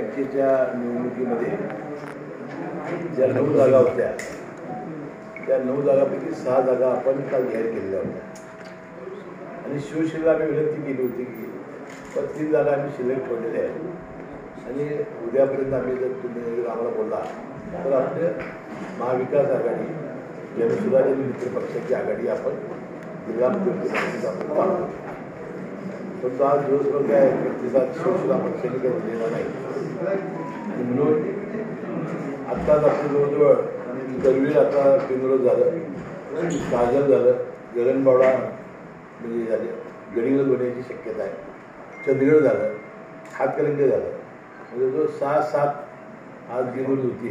बँकेच्या निवडणुकीमध्ये ज्या नऊ जागा होत्या त्या नऊ जागापैकी सहा जागा आपण काल जाहीर केलेल्या होत्या. आणि शिवसेनेला आम्ही विनंती केली होती की त्या तीन जागा आम्ही शिल्लक ठेवलेल्या आहेत. आणि उद्यापर्यंत आम्ही जर तुम्ही जर आम्हाला बोलला तर आपले महाविकास आघाडी जनसुधारित मित्र पक्षाची आघाडी आपण जिल्हा परिषदेमध्ये आपण परंतु तो आज दिवसभर काय प्रतिसाद शिवसेना पक्षाने काही दिलेला नाही. आणि म्हणून आत्ताच आपलं जवळजवळ दरवीर आता बिनरोज झालं. काजल झालं गगनबावडा म्हणजे झाले. गडिंगल होण्याची शक्यता आहे. चंदगड झालं हातकलंगे झालं. म्हणजे जो सहा सात आज बिनरोज होती.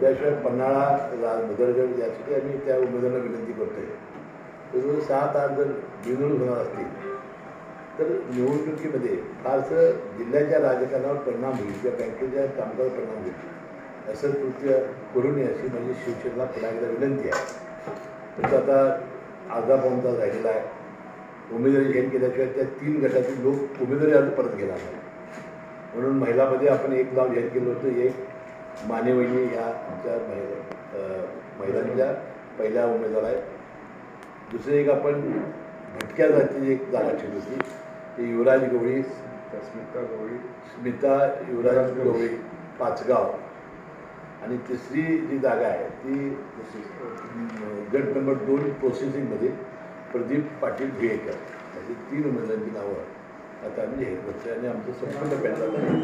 त्याशिवाय पन्हाळा रा भदरगड यासाठी आम्ही त्या उमेदवारांना विनंती करतोय. तर सात आठ जर बिनरोज होणार असतील तर निवडणुकीमध्ये फारसं जिल्ह्याच्या राजकारणावर परिणाम होईल किंवा बँकेच्या कामकाजावर परिणाम होईल. असं कृत्य करू नये अशी माझी शिवसेनेला पुन्हा एकदा विनंती आहे. तर आता अर्धा पाऊन तास राहिलेला आहे. उमेदवारी जाहीर केल्याशिवाय त्या तीन गटातील लोक उमेदवारी अर्ज परत गेला नाही म्हणून महिलामध्ये आपण एक नाव जाहीर केलं होतं एक मानेवहिनी या आमच्या महिला महिलांच्या पहिल्या उमेदवार आहेत. दुसरं एक आपण भटक्या जातीची एक जागा ठेवली होती. ती युवराज गवळी स्मिता गवळी स्मिता युवराज गवळी. पाचगाव. आणि तिसरी जी जागा आहे ती गट नंबर दोन प्रोसेसिंगमध्ये प्रदीप पाटील भेळकर. अशी तीन उमेदवारांची नावं. आता आम्ही जाहीर करतोय आणि आमचं संपूर्ण पॅनल